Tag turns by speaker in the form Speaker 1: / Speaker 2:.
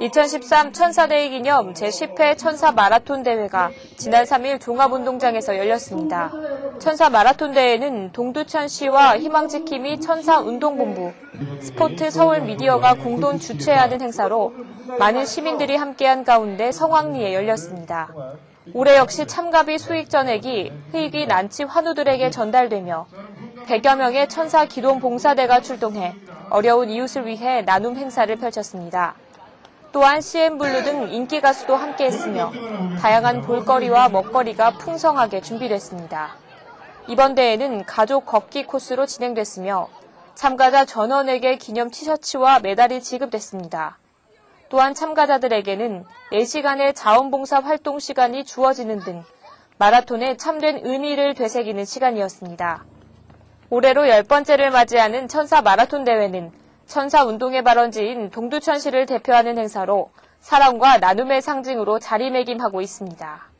Speaker 1: 2013 천사데이 기념 제10회 천사 마라톤 대회가 지난 3일 종합운동장에서 열렸습니다. 천사 마라톤 대회는 동두천시와 희망지킴이 천사운동본부, 스포트 서울 미디어가 공동 주최하는 행사로 많은 시민들이 함께한 가운데 성황리에 열렸습니다. 올해 역시 참가비 수익 전액이 희귀 난치 환우들에게 전달되며 100여 명의 천사 기동 봉사대가 출동해 어려운 이웃을 위해 나눔 행사를 펼쳤습니다. 또한 CN블루 등 인기 가수도 함께했으며 다양한 볼거리와 먹거리가 풍성하게 준비됐습니다. 이번 대회는 가족 걷기 코스로 진행됐으며 참가자 전원에게 기념 티셔츠와 메달이 지급됐습니다. 또한 참가자들에게는 4시간의 자원봉사 활동 시간이 주어지는 등 마라톤의 참된 의미를 되새기는 시간이었습니다. 올해로 10번째를 맞이하는 천사 마라톤 대회는 천사 운동의 발원지인 동두천시를 대표하는 행사로 사랑과 나눔의 상징으로 자리매김하고 있습니다.